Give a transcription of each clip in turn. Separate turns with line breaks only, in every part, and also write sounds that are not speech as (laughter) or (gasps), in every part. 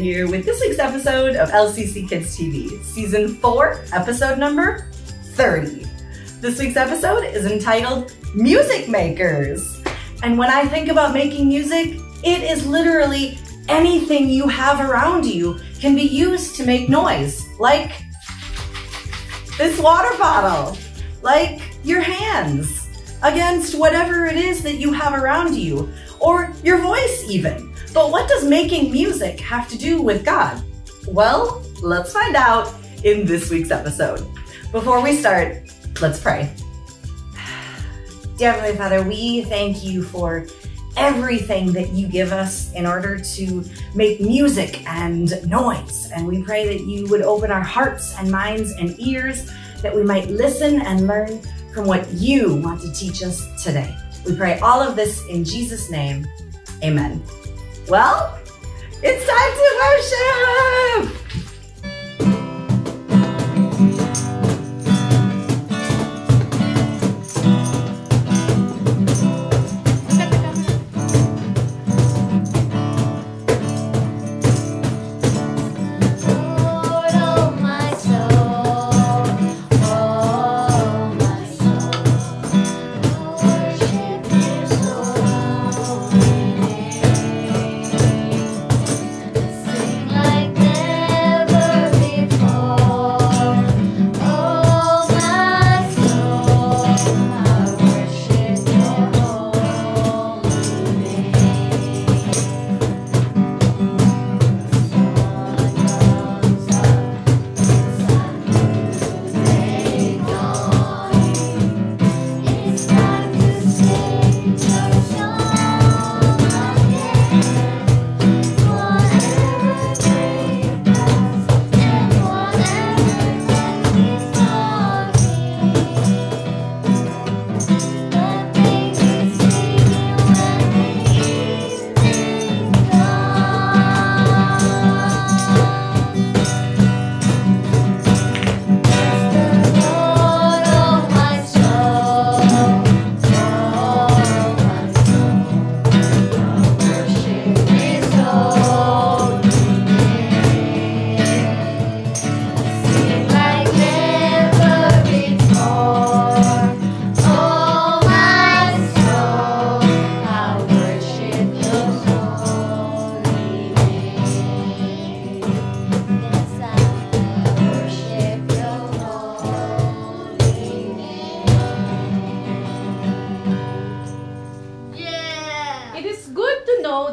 this week's episode of LCC Kids TV, Season 4, Episode number 30. This week's episode is entitled Music Makers. And when I think about making music, it is literally anything you have around you can be used to make noise, like this water bottle, like your hands against whatever it is that you have around you, or your voice even. But what does making music have to do with God? Well, let's find out in this week's episode. Before we start, let's pray. (sighs) Dear Heavenly Father, we thank you for everything that you give us in order to make music and noise. And we pray that you would open our hearts and minds and ears that we might listen and learn from what you want to teach us today. We pray all of this in Jesus' name. Amen. Well, it's time to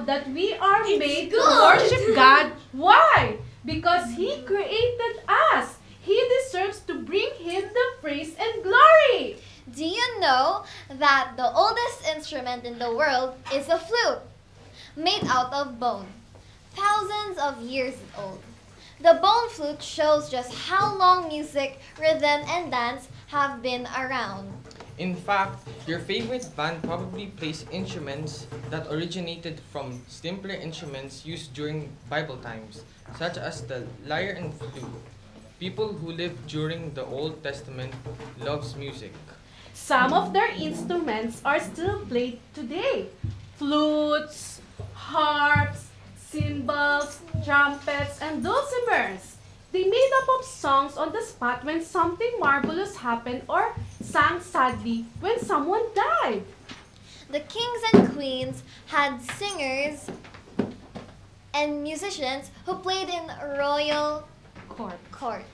know that we are
It's
made to worship God. Why? Because He created us. He deserves to bring Him the praise and glory.
Do you know that the oldest instrument in the world is a flute, made out of bone, thousands of years old? The bone flute shows just how long music, rhythm, and dance have been around.
In fact, your favorite band probably plays instruments that originated from simpler instruments used during Bible times, such as the lyre and flute. People who lived during the Old Testament loves music.
Some of their instruments are still played today. Flutes, harps, cymbals, trumpets, and dulcimers. They made up of songs on the spot when something marvelous happened or sang sadly when someone died.
The kings and queens had singers and musicians who played in royal
Court.
court.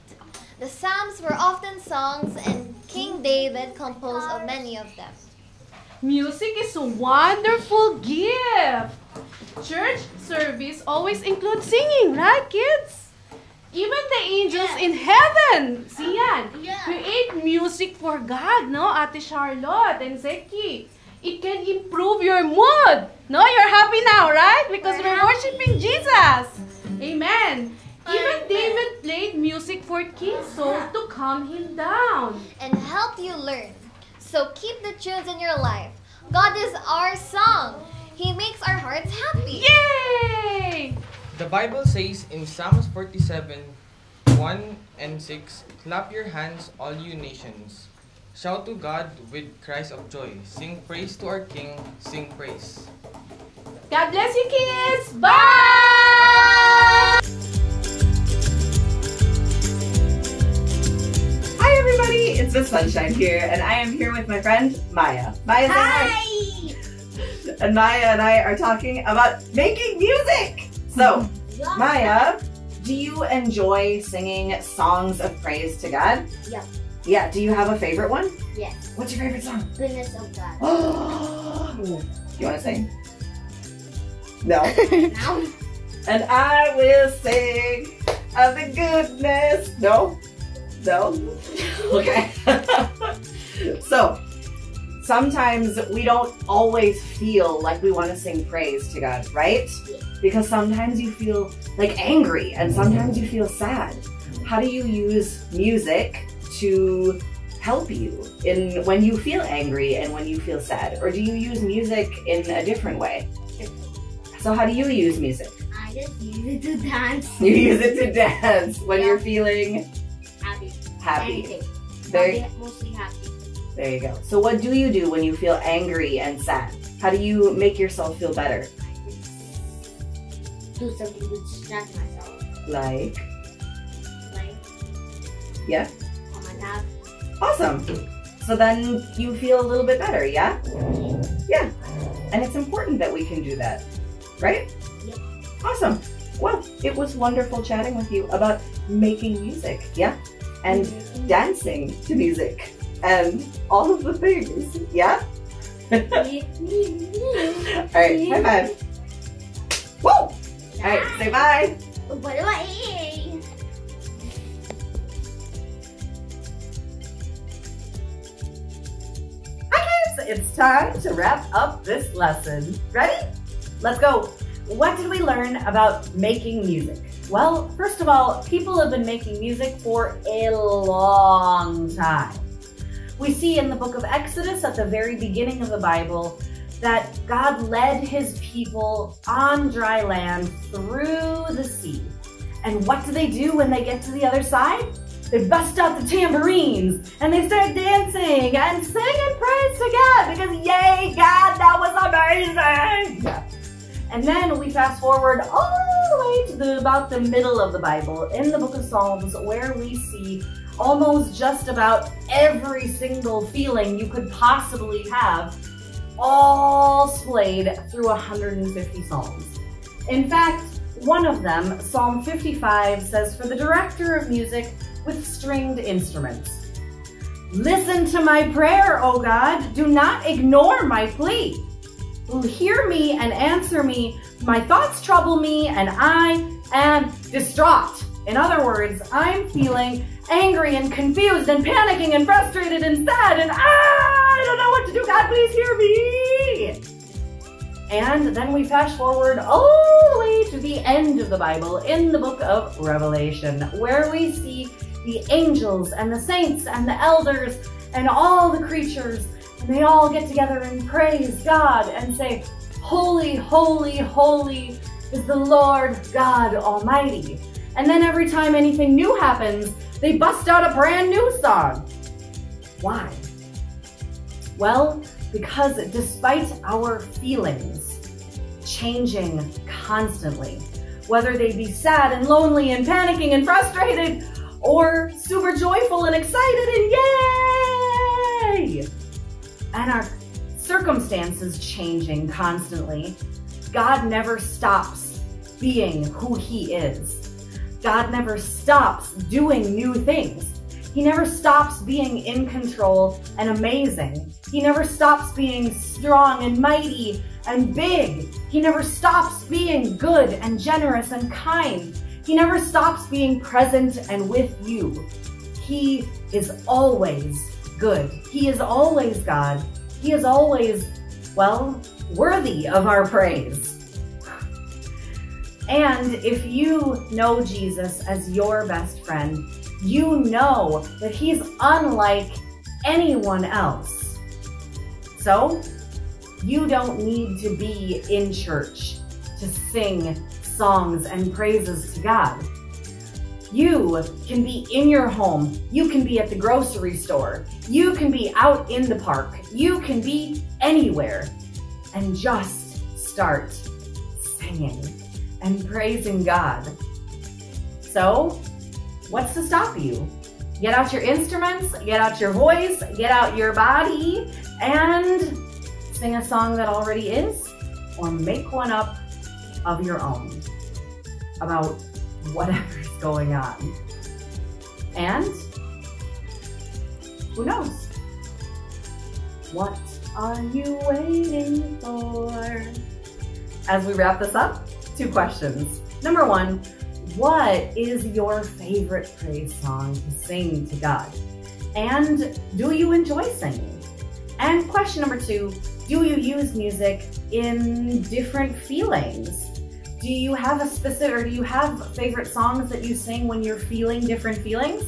The Psalms were often songs, and King David composed of many of them.
Music is a wonderful gift. Church service always includes singing, right, kids? Even the angels in heaven, Sian, create music for God, no, Ate Charlotte and Zeki. It can improve your mood. No, you're happy now, right? Because
We're
we're, worshiping Jesus. Amen. Even David played music for King Saul to calm him down.
and help you learn. So keep the tunes in your life. God is our song. He makes our hearts happy.
Yay!
The Bible says in Psalms 47, 1 and 6, Clap your hands, all you nations. Shout to God with cries of joy. Sing praise to our King. Sing praise.
God bless you, kids. Bye! Hi, everybody.
It's the Sunshine here, and I am here with my friend, Maya. Maya, hi! And Maya and I are talking about making music! So, (laughs) Maya, do you enjoy singing songs of praise to God?
Yeah.
Yeah. Do you have a favorite one?
Yes.
What's your favorite song?
Goodness of God. (gasps)
you want to sing? No. (laughs)
now?
and I will sing of the goodness. No. No. (laughs) Okay. so, sometimes we don't always feel like we want to sing praise to God, right? Because sometimes you feel like angry and sometimes you feel sad. How do you use music to help you in when you feel angry and when you feel sad? Or do you use music in a different way? So how do you use music?
I just use it to dance.
You use it to dance when
Yeah.
you're feeling
Happy.
happy.
Mostly- Mostly happy.
There you go. So what do you do when you feel angry and sad? How do you make yourself feel better?
Do something to distract myself.
Like,
Like,
Yeah.
on my tab.
awesome. So then you feel a little bit better, yeah? Yeah. And it's important that we can do that, right?
Yep.
Awesome. Well, it was wonderful chatting with you about making music, yeah? And dancing to music and all of the things, yeah? (laughs) All right, high five. Woo! All right, say bye.
What do Bye-bye.
It's time to wrap up this lesson. Ready? Let's go. What did we learn about making music? Well, first of all, people have been making music for a long time. We see in the book of Exodus at the very beginning of the Bible that God led his people on dry land through the sea. And what do they do when they get to the other side? They bust out the tambourines and they start dancing and singing praise to God because, yay, God, that was amazing. And then we fast forward all the way to the, about the middle of the Bible in the book of Psalms where we see almost just about every single feeling you could possibly have all splayed through 150 Psalms. In fact, one of them, Psalm 55, says, For the director of music with stringed instruments. Listen to my prayer, O God. Do not ignore my plea. Hear me and answer me. My thoughts trouble me, and I am distraught. In other words, I'm feeling angry and confused and panicking and frustrated and sad, and ah, I don't know what to do. God, please hear me. And then we fast forward all the way to the end of the Bible in the book of Revelation, where we see the angels and the saints and the elders and all the creatures, and they all get together and praise God and say, Holy, holy, holy is the Lord God Almighty. And then every time anything new happens, they bust out a brand new song. Why? Well, because despite our feelings changing constantly, whether they be sad and lonely and panicking and frustrated, or super joyful and excited and yay! And our circumstances changing constantly, God never stops being who He is. God never stops doing new things. He never stops being in control and amazing. He never stops being strong and mighty and big. He never stops being good and generous and kind. He never stops being present and with you. He is always good. He is always God. He is always, well, worthy of our praise. And if you know Jesus as your best friend, you know that he's unlike anyone else. So, you don't need to be in church to sing songs and praises to God. You can be in your home. You can be at the grocery store. You can be out in the park. You can be anywhere and just start singing and praising God. So, what's to stop you? Get out your instruments, get out your voice, get out your body, and sing a song that already is, or make one up of your own about whatever's (laughs) going on. And who knows? What are you waiting for? As we wrap this up, two questions. Number one, what is your favorite praise song to sing to God? And do you enjoy singing? And question number two, do you use music in different feelings? Do you have a specific, or do you have favorite songs that you sing when you're feeling different feelings?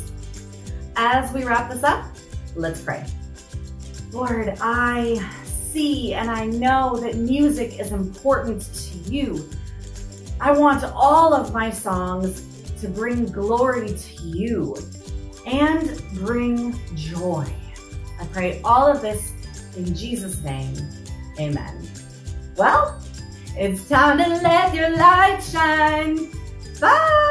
As we wrap this up, let's pray. Lord, I see and I know that music is important to you. I want all of my songs to bring glory to you and bring joy. I pray all of this in Jesus' name. Amen. Well, it's time to let your light shine. Bye.